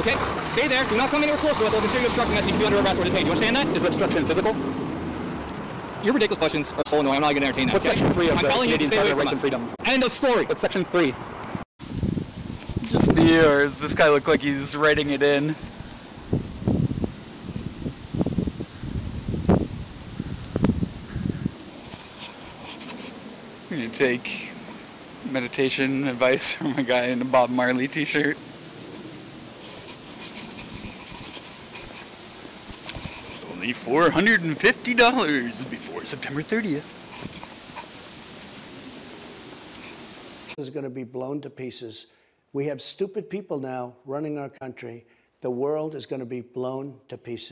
Okay? Stay there. Do not come anywhere close to us. I'll consider you obstructing us. You can be under arrest or detained. Do you understand that? Is obstruction physical? Your ridiculous questions are so annoying. I'm not going to entertain that. What's okay? section three of I'm the telling you to Canadian stay away Charter of from Rights us. and Freedoms? End of story. What's section three? Just me, or does this guy look like he's writing it in? I'm gonna take meditation advice from a guy in a Bob Marley t-shirt. Only $450 before September 30th. is going to be blown to pieces. We have stupid people now running our country. The world is going to be blown to pieces.